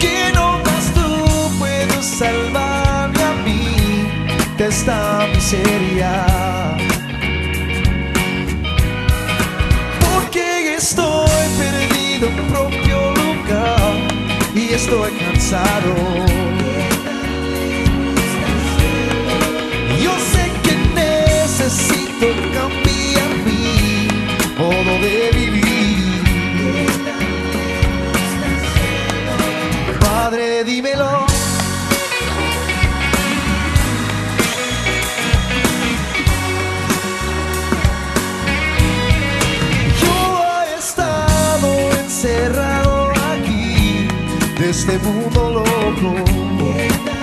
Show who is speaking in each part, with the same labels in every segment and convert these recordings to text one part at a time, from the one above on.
Speaker 1: Que no más tú puedo salvarme a mí de esta miseria. Porque estoy perdido en mi propio lugar y estoy cansado. Este mundo loco.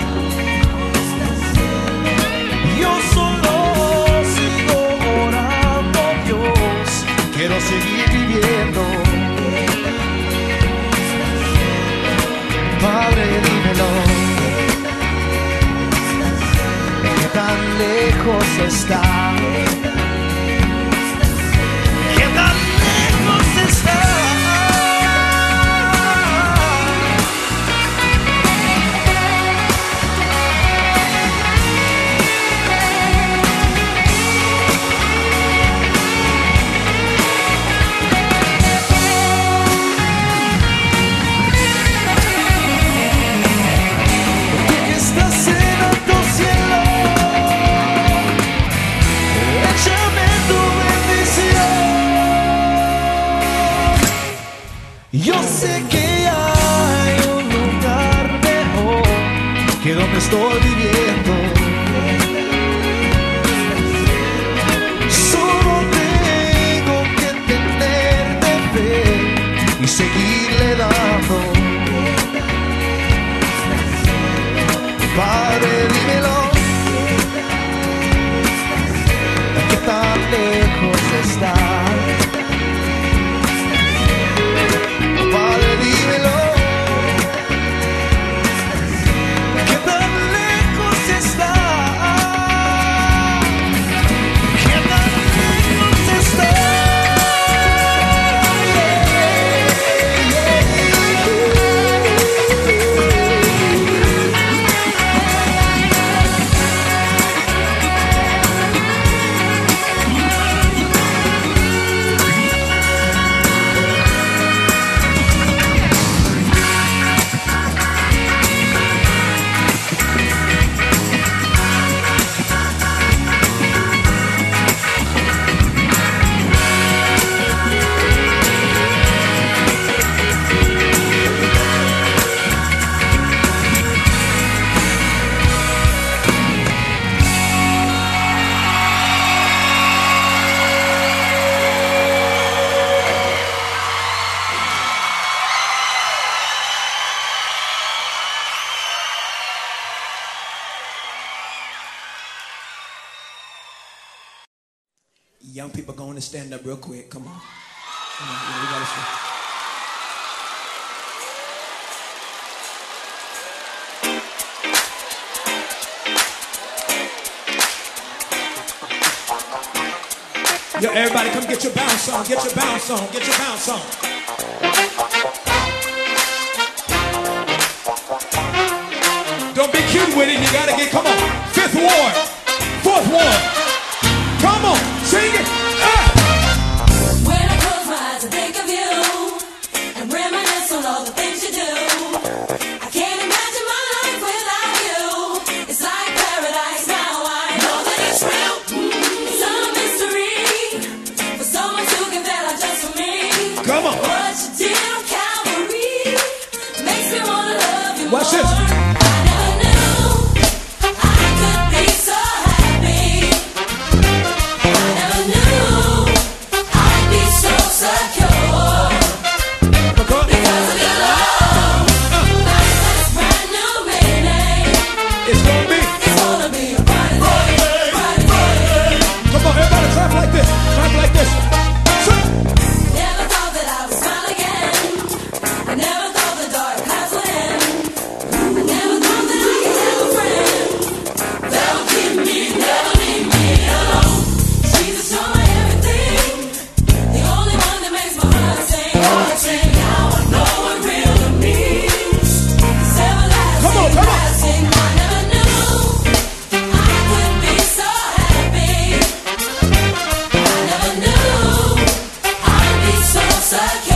Speaker 1: Que donde estoy viviendo.
Speaker 2: Young people going to stand up real quick. Come on. Come on. yeah, we gotta. Yo, everybody come get your bounce on. Get your bounce on. Get your bounce on. Don't be cute with it. You gotta get, come on. Fifth ward. Fourth ward. Come on. Sing it. Watch
Speaker 3: this. I can't.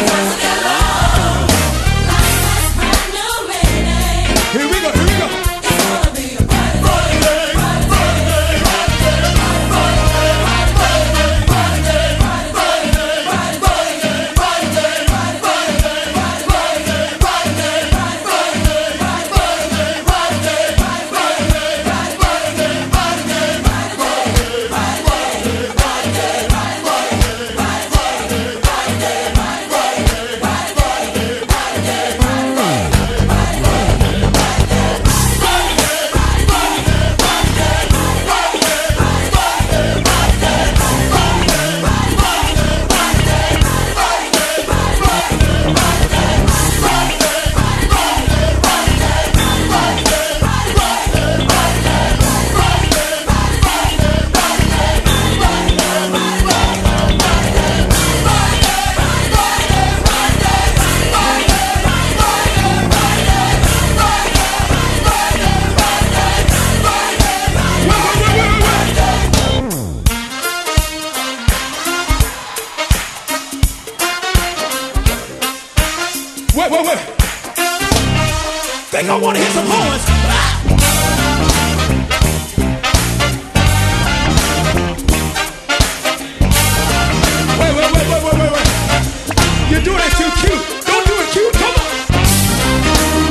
Speaker 3: wait, wait, wait. Think I wanna hit some horns. Wait, wait, wait, wait, wait, wait. You're doing it too cute. Don't do it cute. Come on.